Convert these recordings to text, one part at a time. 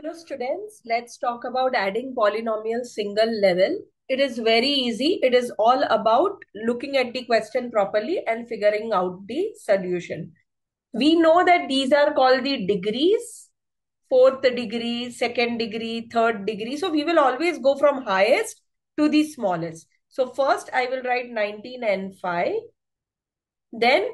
Hello students, let's talk about adding polynomial single level. It is very easy. It is all about looking at the question properly and figuring out the solution. We know that these are called the degrees, fourth degree, second degree, third degree. So we will always go from highest to the smallest. So first I will write 19 and 5. Then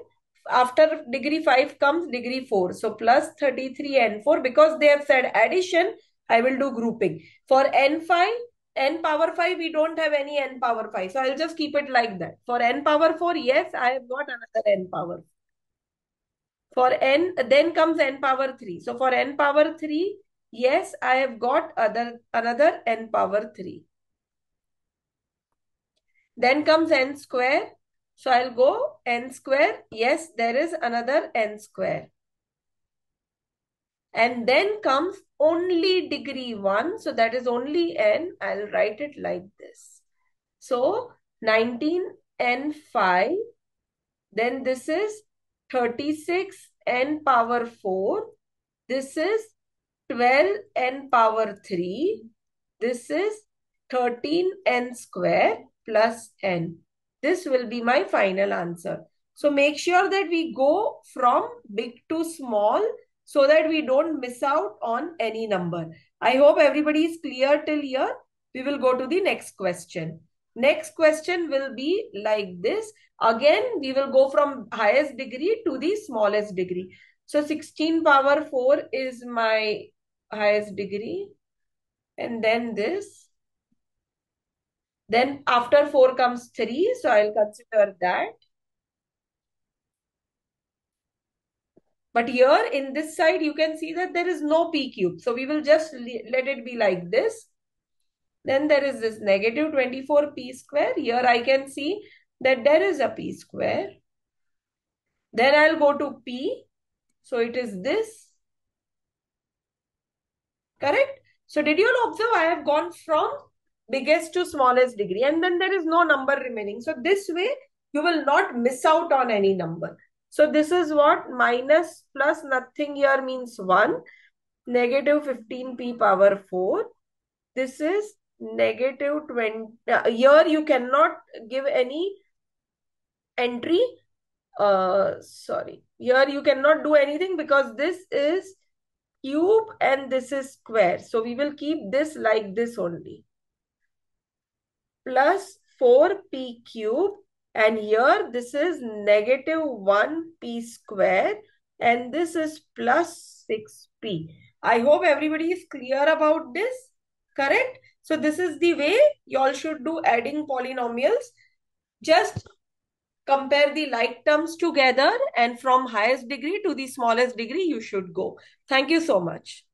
after degree 5 comes degree 4. So plus 33 and 4 because they have said addition, I will do grouping. For n5, n power 5, we don't have any n power 5. So I'll just keep it like that. For n power 4, yes, I have got another n power. For n, then comes n power 3. So for n power 3, yes, I have got other another n power 3. Then comes n square. So I'll go n square. Yes, there is another n square. And then comes only degree 1. So that is only n. I'll write it like this. So 19 n 5. Then this is 36 n power 4. This is 12 n power 3. This is 13 n square plus n. This will be my final answer. So make sure that we go from big to small so that we don't miss out on any number. I hope everybody is clear till here. We will go to the next question. Next question will be like this. Again, we will go from highest degree to the smallest degree. So 16 power 4 is my highest degree. And then this then after 4 comes 3. So I'll consider that. But here in this side, you can see that there is no p cube. So we will just let it be like this. Then there is this negative 24 p square. Here I can see that there is a p square. Then I'll go to p. So it is this. Correct? So did you all observe I have gone from biggest to smallest degree and then there is no number remaining. So this way you will not miss out on any number. So this is what minus plus nothing here means 1. Negative 15p power 4. This is negative 20. Uh, here you cannot give any entry. Uh, sorry. Here you cannot do anything because this is cube and this is square. So we will keep this like this only plus 4p cube and here this is negative 1p square and this is plus 6p. I hope everybody is clear about this. Correct? So this is the way you all should do adding polynomials. Just compare the like terms together and from highest degree to the smallest degree you should go. Thank you so much.